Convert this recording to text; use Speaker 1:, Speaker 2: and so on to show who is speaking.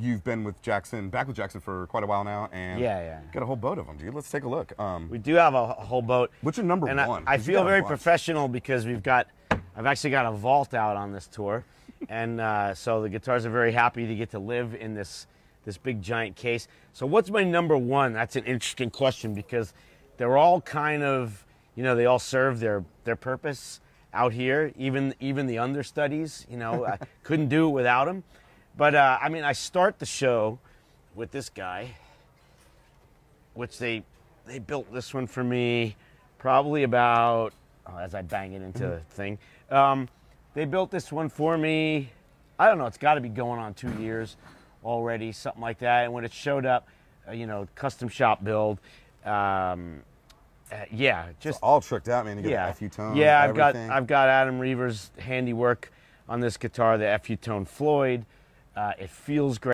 Speaker 1: you've been with Jackson, back with Jackson for quite a while now, and
Speaker 2: Yeah, yeah.
Speaker 1: got a whole boat of them, dude. Let's take a look. Um,
Speaker 2: We do have a, a whole boat.
Speaker 1: what's your number
Speaker 2: and I-
Speaker 1: one?
Speaker 2: I,
Speaker 1: you
Speaker 2: feel very professional because we've got, I've actually got a vault out on this tour, and uh, so the guitars are very happy to get to live in this this big giant case. So what's my number one? That's an interesting question because they're all kind of, you know, they all serve their their purpose out here. Even even the understudies, you know, I couldn't do it without them. But uh, I mean, I start the show with this guy which they they built this one for me probably about oh, as I bang it into the thing. Um, they built this one for me. I don't know. It's got to be going on two years already, something like that. And when it showed up, uh, you know, custom shop build. Um, uh, yeah, just
Speaker 1: all tricked out, man. You get
Speaker 2: yeah,
Speaker 1: FU tone.
Speaker 2: yeah. I've got. I've got Adam Reaver's handiwork on this guitar, the FU Tone Floyd. Uh, it feels great.